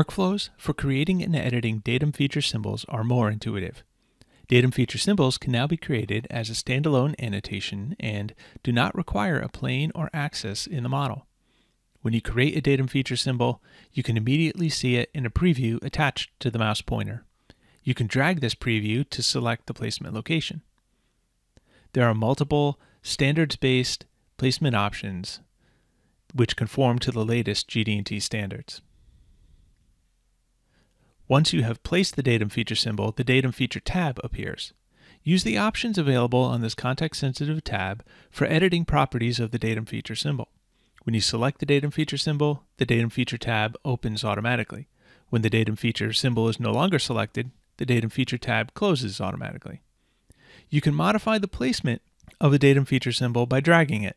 Workflows for creating and editing datum feature symbols are more intuitive. Datum feature symbols can now be created as a standalone annotation and do not require a plane or axis in the model. When you create a datum feature symbol, you can immediately see it in a preview attached to the mouse pointer. You can drag this preview to select the placement location. There are multiple standards-based placement options which conform to the latest GD&T standards. Once you have placed the datum feature symbol, the datum feature tab appears. Use the options available on this context-sensitive tab for editing properties of the datum feature symbol. When you select the datum feature symbol, the datum feature tab opens automatically. When the datum feature symbol is no longer selected, the datum feature tab closes automatically. You can modify the placement of the datum feature symbol by dragging it.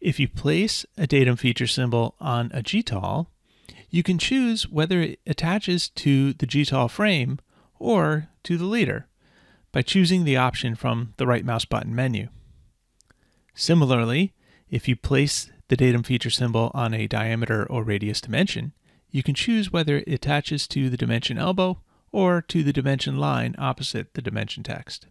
If you place a datum feature symbol on a GTOL, you can choose whether it attaches to the GTOL frame or to the leader by choosing the option from the right mouse button menu. Similarly, if you place the datum feature symbol on a diameter or radius dimension, you can choose whether it attaches to the dimension elbow or to the dimension line opposite the dimension text.